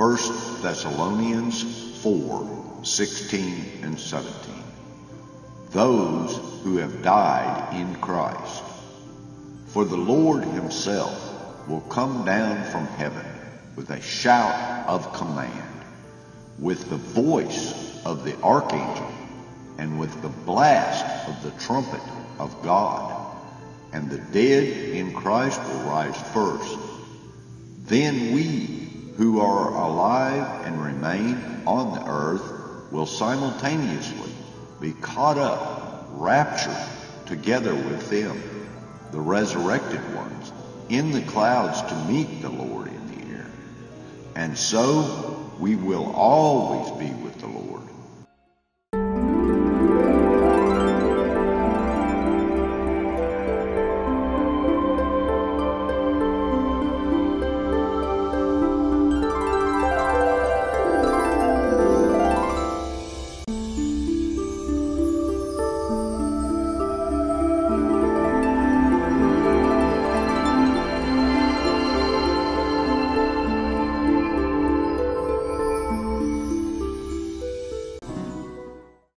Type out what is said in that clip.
1 Thessalonians 4 16 and 17. Those who have died in Christ. For the Lord himself will come down from heaven with a shout of command, with the voice of the archangel, and with the blast of the trumpet of God. And the dead in Christ will rise first. Then we who are alive and remain on the earth will simultaneously be caught up, raptured together with them, the resurrected ones, in the clouds to meet the Lord in the air. And so we will always be with.